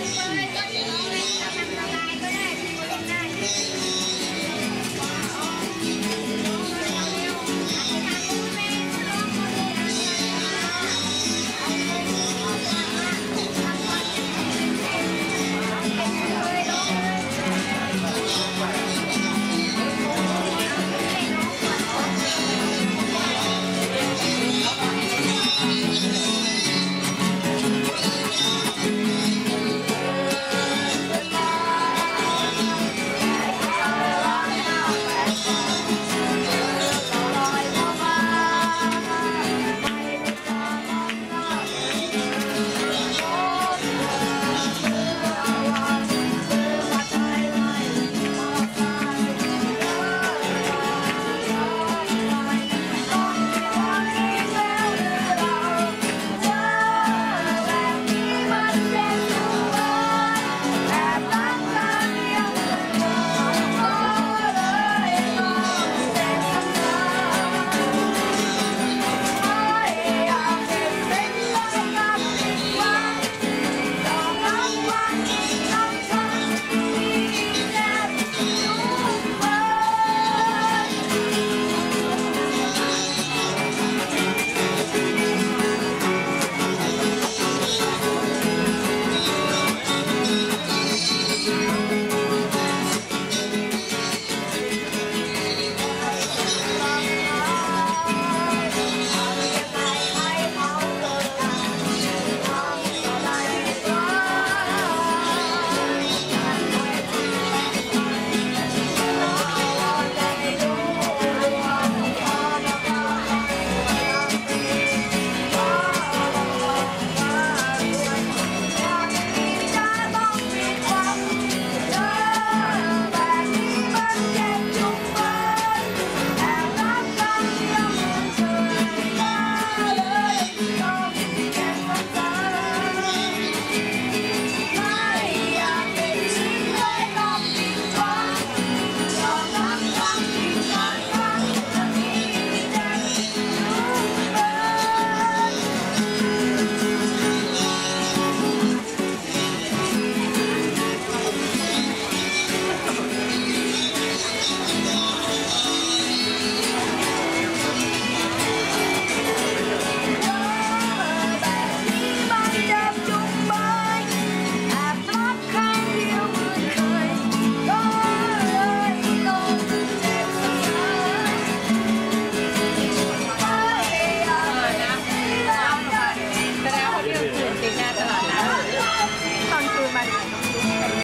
快抓紧